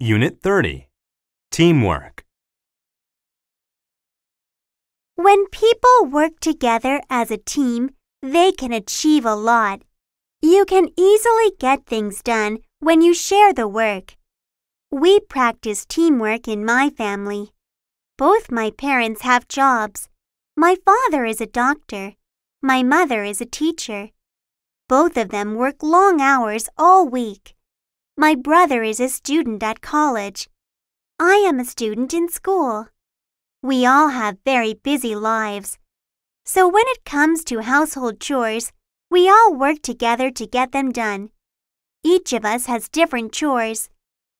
Unit 30 Teamwork. When people work together as a team, they can achieve a lot. You can easily get things done when you share the work. We practice teamwork in my family. Both my parents have jobs. My father is a doctor. My mother is a teacher. Both of them work long hours all week. My brother is a student at college. I am a student in school. We all have very busy lives. So when it comes to household chores, we all work together to get them done. Each of us has different chores.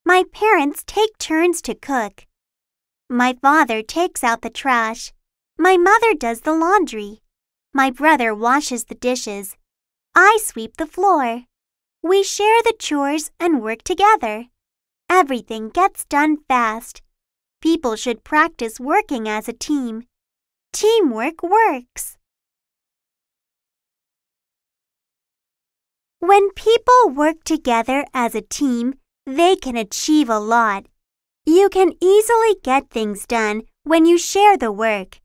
My parents take turns to cook. My father takes out the trash. My mother does the laundry. My brother washes the dishes. I sweep the floor. We share the chores and work together. Everything gets done fast. People should practice working as a team. Teamwork works. When people work together as a team, they can achieve a lot. You can easily get things done when you share the work.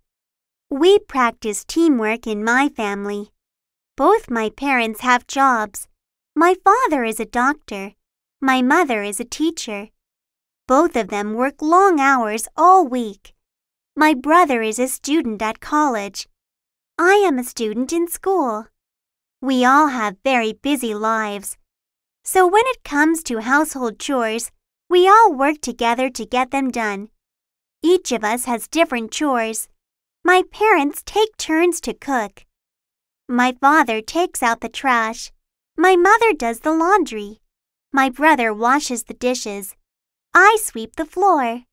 We practice teamwork in my family. Both my parents have jobs. My father is a doctor. My mother is a teacher. Both of them work long hours all week. My brother is a student at college. I am a student in school. We all have very busy lives. So when it comes to household chores, we all work together to get them done. Each of us has different chores. My parents take turns to cook. My father takes out the trash. My mother does the laundry. My brother washes the dishes. I sweep the floor.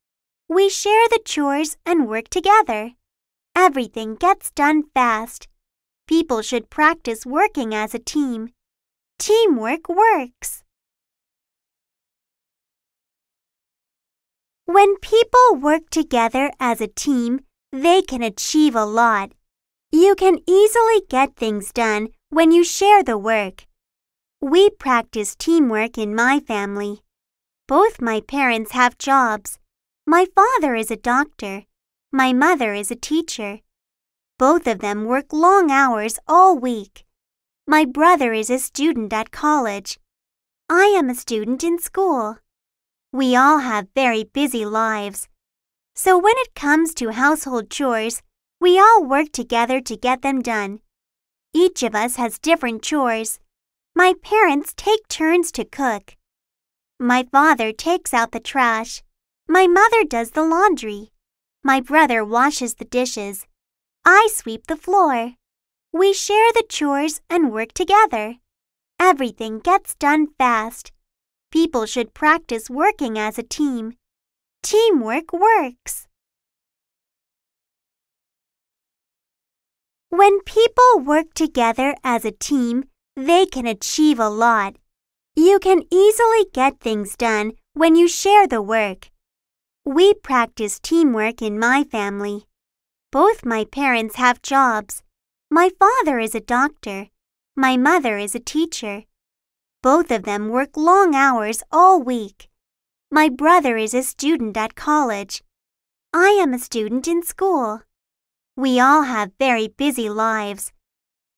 We share the chores and work together. Everything gets done fast. People should practice working as a team. Teamwork works. When people work together as a team, they can achieve a lot. You can easily get things done when you share the work. We practice teamwork in my family. Both my parents have jobs. My father is a doctor. My mother is a teacher. Both of them work long hours all week. My brother is a student at college. I am a student in school. We all have very busy lives. So when it comes to household chores, we all work together to get them done. Each of us has different chores. My parents take turns to cook. My father takes out the trash. My mother does the laundry. My brother washes the dishes. I sweep the floor. We share the chores and work together. Everything gets done fast. People should practice working as a team. Teamwork works. When people work together as a team, they can achieve a lot. You can easily get things done when you share the work. We practice teamwork in my family. Both my parents have jobs. My father is a doctor. My mother is a teacher. Both of them work long hours all week. My brother is a student at college. I am a student in school. We all have very busy lives.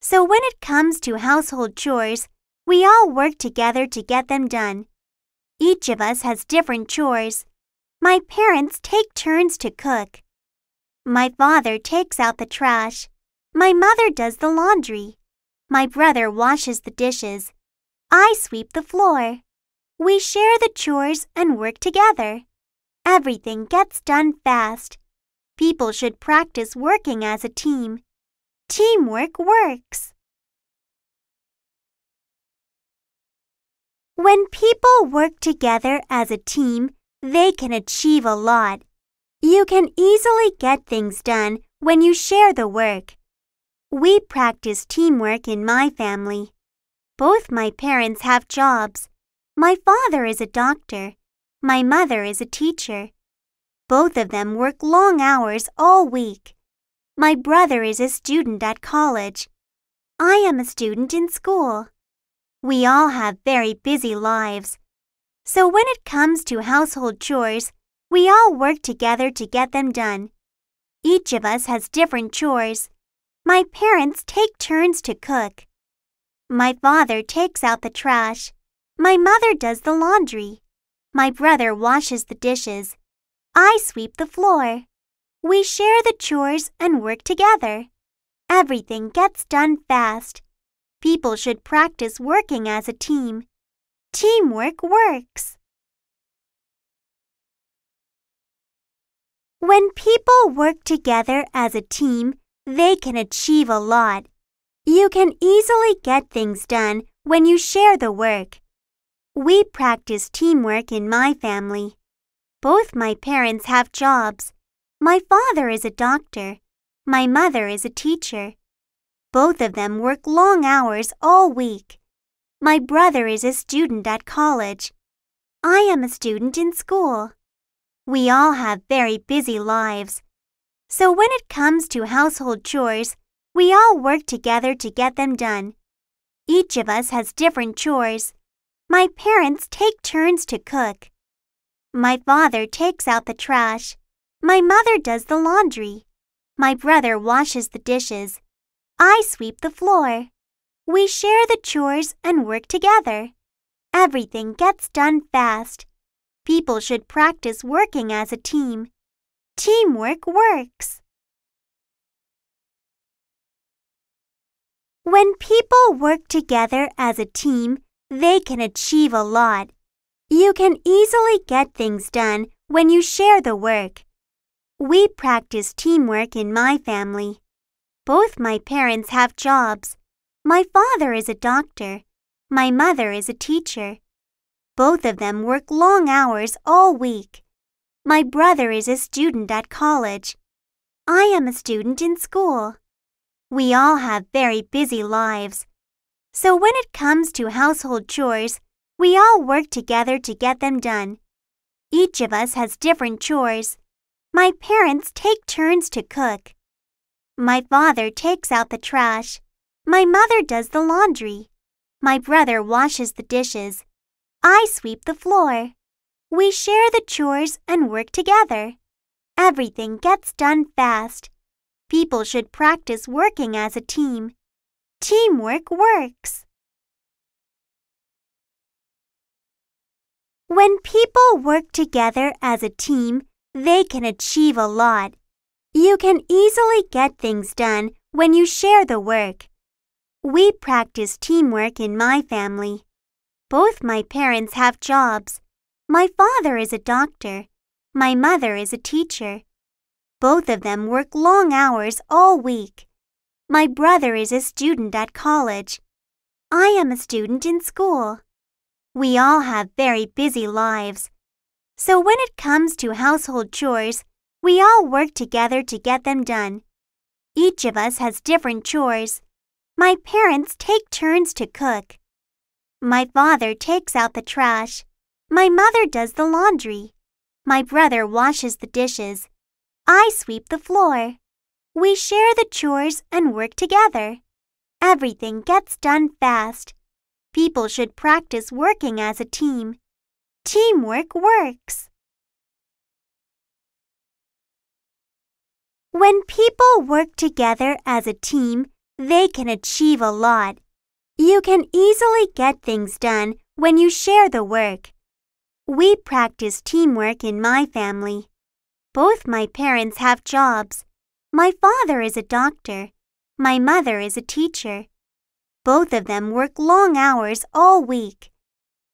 So when it comes to household chores, we all work together to get them done. Each of us has different chores. My parents take turns to cook. My father takes out the trash. My mother does the laundry. My brother washes the dishes. I sweep the floor. We share the chores and work together. Everything gets done fast. People should practice working as a team. Teamwork works. When people work together as a team, they can achieve a lot. You can easily get things done when you share the work. We practice teamwork in my family. Both my parents have jobs. My father is a doctor. My mother is a teacher. Both of them work long hours all week. My brother is a student at college. I am a student in school. We all have very busy lives. So when it comes to household chores, we all work together to get them done. Each of us has different chores. My parents take turns to cook. My father takes out the trash. My mother does the laundry. My brother washes the dishes. I sweep the floor. We share the chores and work together. Everything gets done fast. People should practice working as a team. Teamwork works. When people work together as a team, they can achieve a lot. You can easily get things done when you share the work. We practice teamwork in my family. Both my parents have jobs. My father is a doctor. My mother is a teacher. Both of them work long hours all week. My brother is a student at college. I am a student in school. We all have very busy lives. So when it comes to household chores, we all work together to get them done. Each of us has different chores. My parents take turns to cook. My father takes out the trash. My mother does the laundry. My brother washes the dishes. I sweep the floor. We share the chores and work together. Everything gets done fast. People should practice working as a team. Teamwork works. When people work together as a team, they can achieve a lot. You can easily get things done when you share the work. We practice teamwork in my family. Both my parents have jobs. My father is a doctor. My mother is a teacher. Both of them work long hours all week. My brother is a student at college. I am a student in school. We all have very busy lives. So when it comes to household chores, we all work together to get them done. Each of us has different chores. My parents take turns to cook. My father takes out the trash. My mother does the laundry. My brother washes the dishes. I sweep the floor. We share the chores and work together. Everything gets done fast. People should practice working as a team. Teamwork works. When people work together as a team, they can achieve a lot. You can easily get things done when you share the work. We practice teamwork in my family. Both my parents have jobs. My father is a doctor. My mother is a teacher. Both of them work long hours all week. My brother is a student at college. I am a student in school. We all have very busy lives. So when it comes to household chores, we all work together to get them done. Each of us has different chores. My parents take turns to cook. My father takes out the trash. My mother does the laundry. My brother washes the dishes. I sweep the floor. We share the chores and work together. Everything gets done fast. People should practice working as a team. Teamwork works. When people work together as a team, they can achieve a lot. You can easily get things done when you share the work. We practice teamwork in my family. Both my parents have jobs. My father is a doctor. My mother is a teacher. Both of them work long hours all week.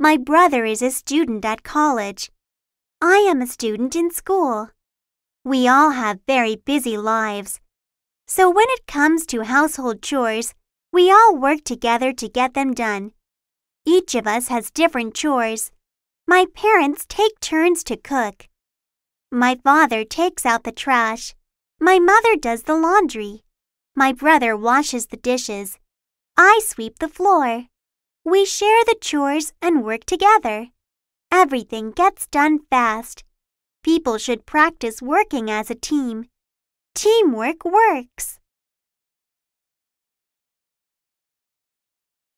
My brother is a student at college. I am a student in school. We all have very busy lives. So when it comes to household chores, we all work together to get them done. Each of us has different chores. My parents take turns to cook. My father takes out the trash. My mother does the laundry. My brother washes the dishes. I sweep the floor. We share the chores and work together. Everything gets done fast. People should practice working as a team. Teamwork works.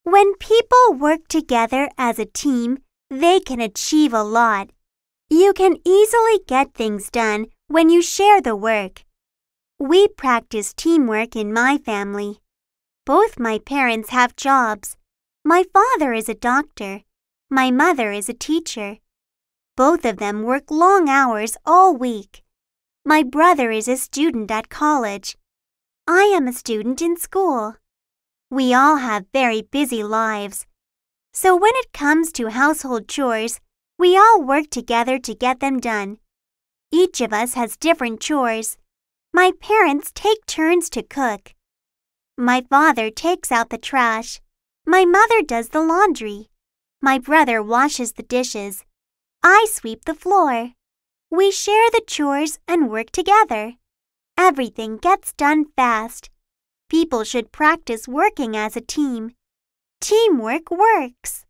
When people work together as a team, they can achieve a lot. You can easily get things done when you share the work. We practice teamwork in my family. Both my parents have jobs. My father is a doctor. My mother is a teacher. Both of them work long hours all week. My brother is a student at college. I am a student in school. We all have very busy lives. So when it comes to household chores, we all work together to get them done. Each of us has different chores. My parents take turns to cook. My father takes out the trash. My mother does the laundry. My brother washes the dishes. I sweep the floor. We share the chores and work together. Everything gets done fast. People should practice working as a team. Teamwork works.